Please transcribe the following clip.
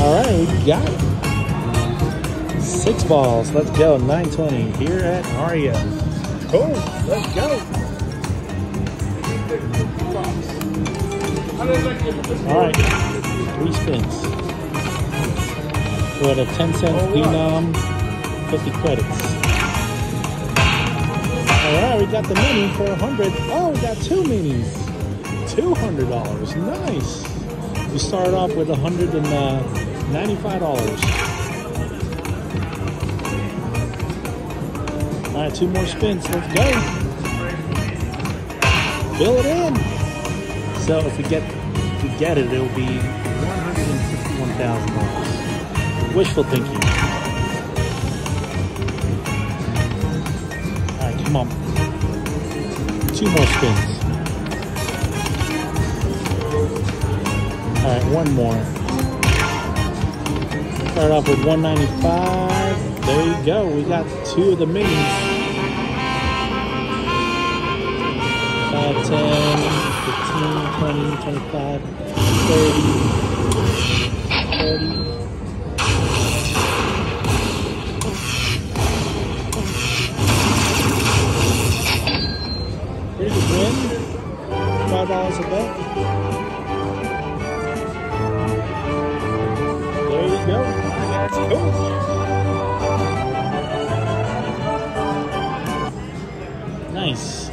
All right, we got it. Six balls. Let's go. 920 here at Aria. Cool. Let's go. All right. Three spins. Had a 10 cent denom, 50 credits. All right, we got the mini for 100. Oh, we got two minis. $200. Nice. We started off with $195. Uh, All right, two more spins. Let's go. Fill it in. So if we get if we get it, it'll be $161,000. Wishful thinking. All right, come on. Two more spins. All right, one more. Start off with 195. There you go. We got two of the minis. 5, 10, 15, 20, 25, 30, 30. Pretty good win. Five dollars a bet. Nice.